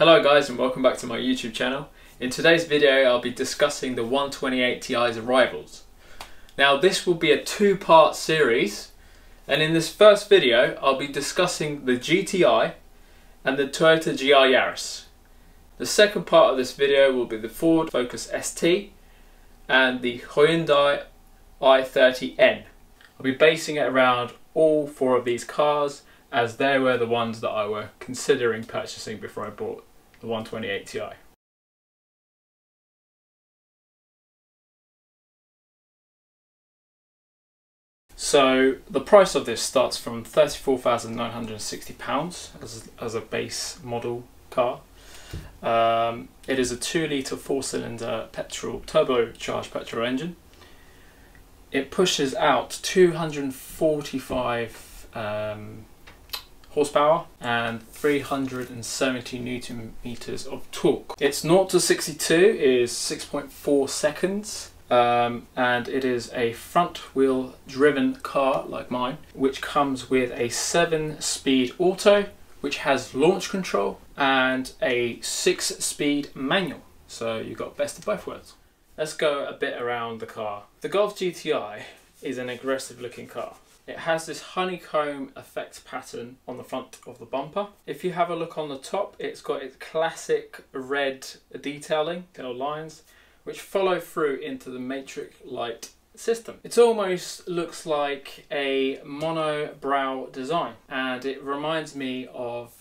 Hello guys and welcome back to my YouTube channel. In today's video I'll be discussing the 128 Ti's arrivals. Now this will be a two-part series and in this first video I'll be discussing the GTI and the Toyota GR Yaris. The second part of this video will be the Ford Focus ST and the Hyundai i30N. I'll be basing it around all four of these cars as they were the ones that I were considering purchasing before I bought the 128 Ti. So the price of this starts from £34,960 as, as a base model car. Um, it is a 2 litre 4 cylinder petrol turbocharged petrol engine. It pushes out 245 um, horsepower and 370 newton meters of torque. Its 0 to 62 is 6.4 seconds um, and it is a front wheel driven car like mine which comes with a 7 speed auto which has launch control and a 6 speed manual so you've got best of both worlds. Let's go a bit around the car. The Golf GTI is an aggressive looking car. It has this honeycomb effect pattern on the front of the bumper. If you have a look on the top, it's got its classic red detailing, little lines, which follow through into the matrix light system. It almost looks like a mono brow design and it reminds me of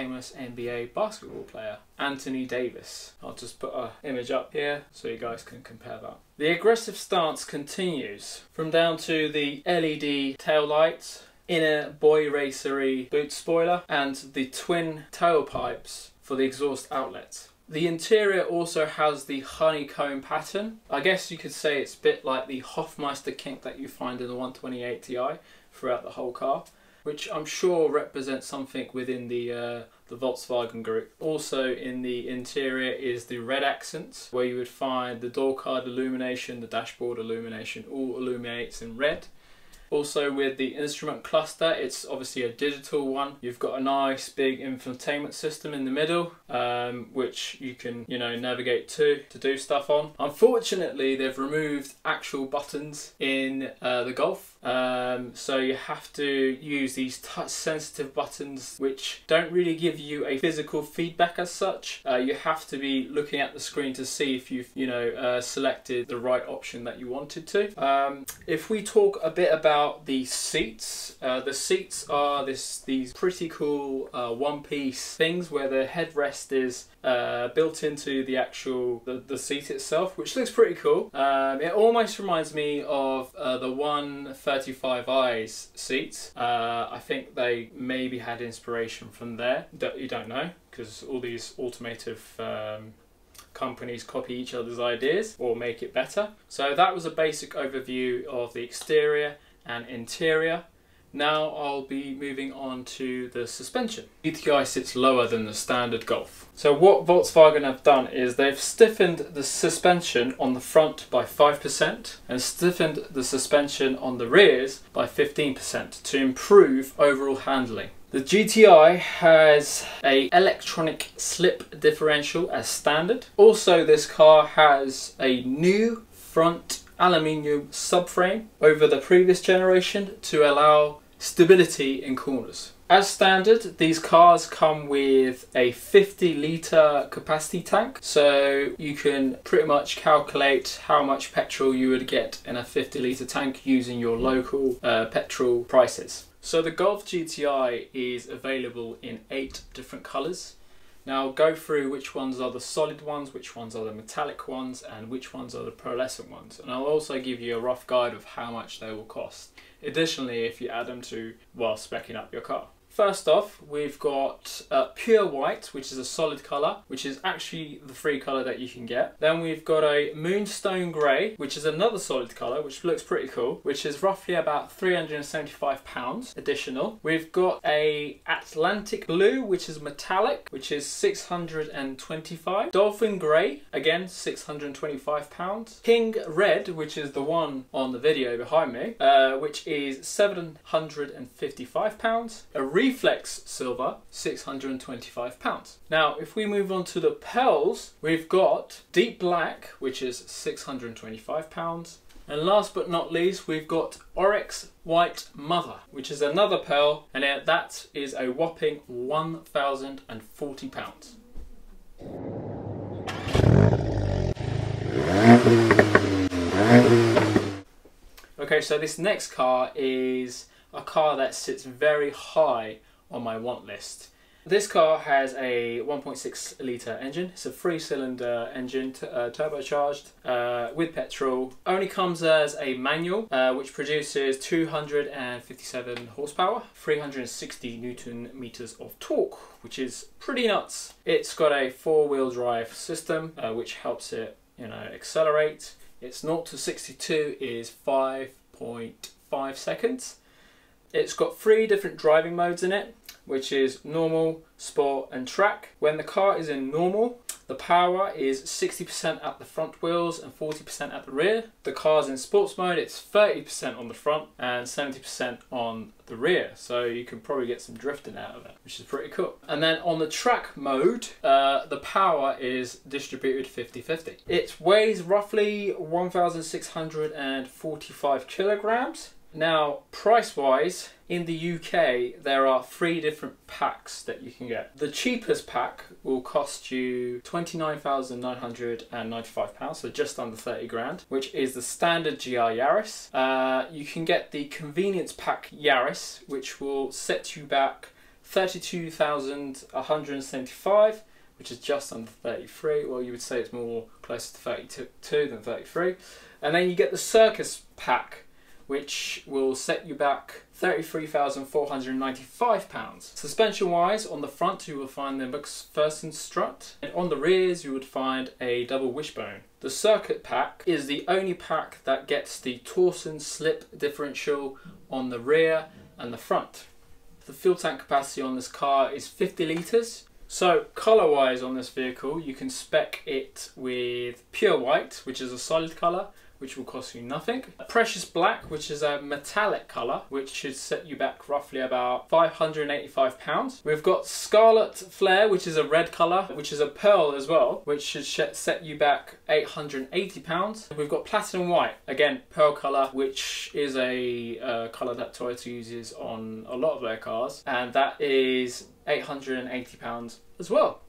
famous NBA basketball player, Anthony Davis. I'll just put an image up here so you guys can compare that. The aggressive stance continues from down to the LED tail lights, inner boy racery boot spoiler, and the twin tailpipes for the exhaust outlets. The interior also has the honeycomb pattern. I guess you could say it's a bit like the Hofmeister kink that you find in the 128 Ti throughout the whole car which I'm sure represents something within the uh, the Volkswagen group. Also in the interior is the red accents where you would find the door card illumination, the dashboard illumination all illuminates in red. Also with the instrument cluster, it's obviously a digital one. You've got a nice big infotainment system in the middle, um, which you can, you know, navigate to to do stuff on. Unfortunately, they've removed actual buttons in uh, the Golf. Um, so you have to use these touch sensitive buttons which don't really give you a physical feedback as such. Uh, you have to be looking at the screen to see if you've you know uh, selected the right option that you wanted to. Um, if we talk a bit about the seats, uh, the seats are this these pretty cool uh, one piece things where the headrest is uh, built into the actual the, the seat itself which looks pretty cool. Um, it almost reminds me of uh, the one 35i seats. Uh, I think they maybe had inspiration from there. D- you don't know because all these automotive um, companies copy each other's ideas or make it better. So that was a basic overview of the exterior and interior. Now I'll be moving on to the suspension. GTI sits lower than the standard Golf. So what Volkswagen have done is they've stiffened the suspension on the front by 5% and stiffened the suspension on the rears by 15% to improve overall handling. The GTI has a electronic slip differential as standard. Also this car has a new front aluminium subframe over the previous generation to allow stability in corners. As standard, these cars come with a 50 litre capacity tank, so you can pretty much calculate how much petrol you would get in a 50 litre tank using your local uh, petrol prices. So the Golf GTI is available in eight different colours. Now I'll go through which ones are the solid ones, which ones are the metallic ones, and which ones are the pearlescent ones. And I'll also give you a rough guide of how much they will cost. Additionally, if you add them to, while specking up your car. First off, we've got uh, Pure White, which is a solid colour, which is actually the free colour that you can get. Then we've got a Moonstone Grey, which is another solid colour, which looks pretty cool, which is roughly about £375 additional. We've got a Atlantic Blue, which is metallic, which is 625 Dolphin Grey, again, £625. King Red, which is the one on the video behind me, uh, which is £755. A Reflex Silver, £625. Now, if we move on to the pearls, we've got Deep Black, which is £625. And last but not least, we've got Oryx White Mother, which is another pearl, and that is a whopping £1,040. Okay, so this next car is a car that sits very high on my want list. This car has a 1.6 litre engine. It's a three cylinder engine, uh, turbocharged uh, with petrol. Only comes as a manual, uh, which produces 257 horsepower, 360 newton meters of torque, which is pretty nuts. It's got a four wheel drive system, uh, which helps it you know, accelerate. Its 0 to 62 is 5.5 seconds. It's got three different driving modes in it which is normal, sport and track. When the car is in normal, the power is 60% at the front wheels and 40% at the rear. The car's in sports mode, it's 30% on the front and 70% on the rear. So you can probably get some drifting out of it, which is pretty cool. And then on the track mode, uh, the power is distributed 50-50. It weighs roughly 1,645 kilograms now, price wise, in the UK, there are three different packs that you can get. The cheapest pack will cost you £29,995, so just under 30 grand, which is the standard GR Yaris. Uh, you can get the convenience pack Yaris, which will set you back 32,175 which is just under 33. Well, you would say it's more closer to 32 than 33. And then you get the Circuit pack, which will set you back £33,495. Suspension wise, on the front you will find the MacPherson strut, and on the rears you would find a double wishbone. The circuit pack is the only pack that gets the Torsen slip differential on the rear and the front. The fuel tank capacity on this car is 50 litres. So colour wise on this vehicle you can spec it with pure white which is a solid colour which will cost you nothing. Precious Black, which is a metallic colour, which should set you back roughly about £585. We've got Scarlet Flare, which is a red colour, which is a pearl as well, which should set you back £880. We've got Platinum White, again, pearl colour, which is a uh, colour that Toyota uses on a lot of their cars, and that is £880 as well.